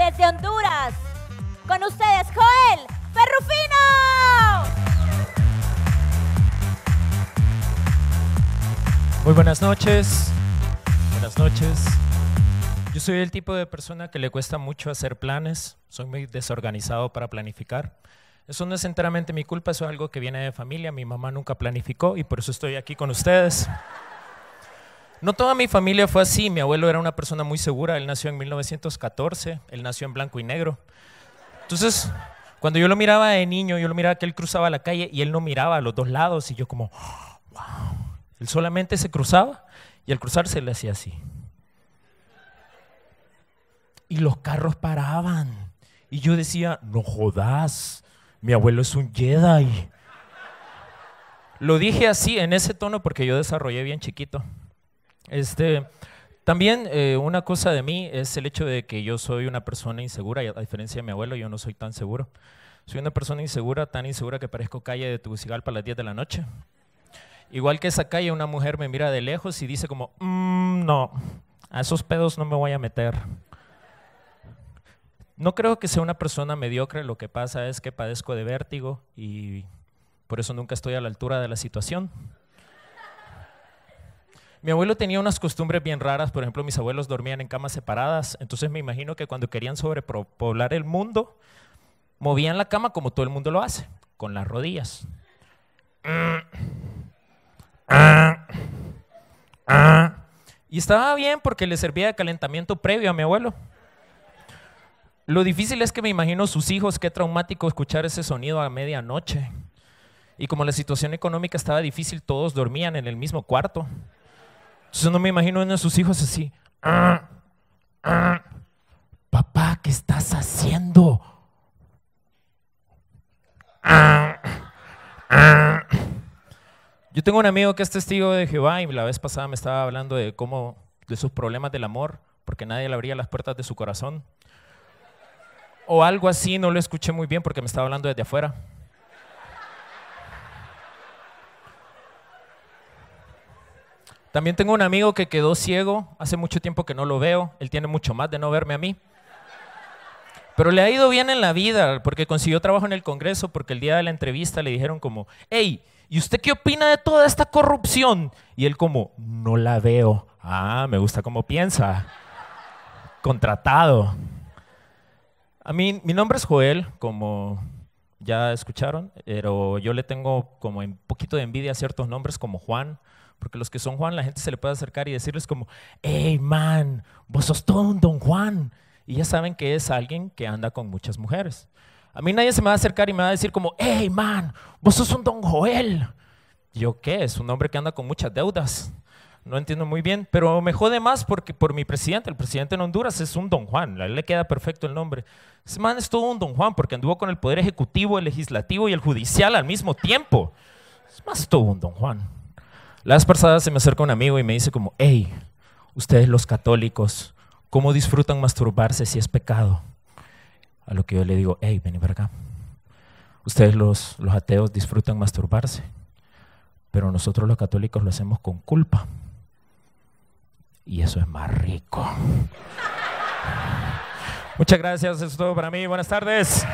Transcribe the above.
desde Honduras. Con ustedes, Joel Ferrufino. Muy buenas noches. Buenas noches. Yo soy el tipo de persona que le cuesta mucho hacer planes. Soy muy desorganizado para planificar. Eso no es enteramente mi culpa, es algo que viene de familia. Mi mamá nunca planificó y por eso estoy aquí con ustedes. No toda mi familia fue así. Mi abuelo era una persona muy segura. Él nació en 1914. Él nació en blanco y negro. Entonces, cuando yo lo miraba de niño, yo lo miraba que él cruzaba la calle y él no miraba a los dos lados y yo como, wow. Él solamente se cruzaba y al cruzarse le hacía así. Y los carros paraban. Y yo decía, no jodas, mi abuelo es un Jedi. Lo dije así, en ese tono, porque yo desarrollé bien chiquito. Este, también eh, una cosa de mí es el hecho de que yo soy una persona insegura, a diferencia de mi abuelo, yo no soy tan seguro. Soy una persona insegura, tan insegura que parezco calle de Tegucigalpa a las 10 de la noche. Igual que esa calle, una mujer me mira de lejos y dice como, "Mm, no, a esos pedos no me voy a meter. No creo que sea una persona mediocre, lo que pasa es que padezco de vértigo y por eso nunca estoy a la altura de la situación. Mi abuelo tenía unas costumbres bien raras, por ejemplo, mis abuelos dormían en camas separadas, entonces me imagino que cuando querían sobrepoblar el mundo, movían la cama como todo el mundo lo hace, con las rodillas. Y estaba bien porque le servía de calentamiento previo a mi abuelo. Lo difícil es que me imagino sus hijos, qué traumático escuchar ese sonido a medianoche. Y como la situación económica estaba difícil, todos dormían en el mismo cuarto. Entonces no me imagino uno de sus hijos así. "Ah, ah, Papá, ¿qué estás haciendo? "Ah, ah". Yo tengo un amigo que es testigo de Jehová y la vez pasada me estaba hablando de cómo, de sus problemas del amor, porque nadie le abría las puertas de su corazón. O algo así, no lo escuché muy bien porque me estaba hablando desde afuera. También tengo un amigo que quedó ciego, hace mucho tiempo que no lo veo, él tiene mucho más de no verme a mí. Pero le ha ido bien en la vida porque consiguió trabajo en el Congreso porque el día de la entrevista le dijeron como, hey, ¿y usted qué opina de toda esta corrupción? Y él como, no la veo. Ah, me gusta cómo piensa. Contratado. A mí, mi nombre es Joel, como ya escucharon, pero yo le tengo como un poquito de envidia a ciertos nombres como Juan, porque los que son Juan, la gente se le puede acercar y decirles como, hey man, vos sos todo un don Juan. Y ya saben que es alguien que anda con muchas mujeres. A mí nadie se me va a acercar y me va a decir como, hey man, vos sos un don Joel. ¿Yo qué? Es un hombre que anda con muchas deudas. No entiendo muy bien, pero me jode más porque por mi presidente, el presidente en Honduras es un don Juan, le queda perfecto el nombre. Ese man es todo un don Juan porque anduvo con el poder ejecutivo, el legislativo y el judicial al mismo tiempo. Es más todo un don Juan. La vez se me acerca un amigo y me dice como, hey, ustedes los católicos, ¿cómo disfrutan masturbarse si es pecado? A lo que yo le digo, hey, vení para acá. Ustedes los, los ateos disfrutan masturbarse, pero nosotros los católicos lo hacemos con culpa. Y eso es más rico. Muchas gracias, eso es todo para mí. Buenas tardes.